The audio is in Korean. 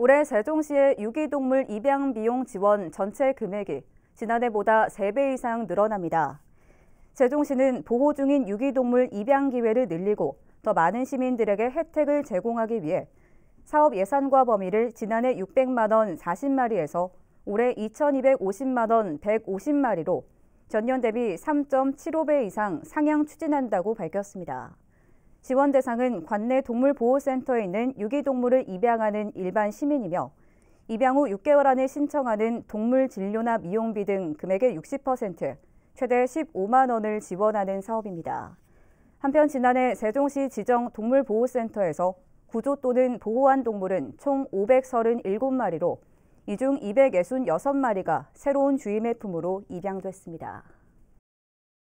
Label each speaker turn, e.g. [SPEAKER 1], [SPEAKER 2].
[SPEAKER 1] 올해 세종시의 유기동물 입양 비용 지원 전체 금액이 지난해보다 3배 이상 늘어납니다. 세종시는 보호 중인 유기동물 입양 기회를 늘리고 더 많은 시민들에게 혜택을 제공하기 위해 사업 예산과 범위를 지난해 600만 원 40마리에서 올해 2,250만 원 150마리로 전년 대비 3.75배 이상 상향 추진한다고 밝혔습니다. 지원 대상은 관내 동물보호센터에 있는 유기동물을 입양하는 일반 시민이며 입양 후 6개월 안에 신청하는 동물 진료나 미용비 등 금액의 60%, 최대 15만 원을 지원하는 사업입니다. 한편 지난해 세종시 지정 동물보호센터에서 구조 또는 보호한 동물은 총 537마리로 이 중 266마리가 새로운 주인의 품으로 입양됐습니다.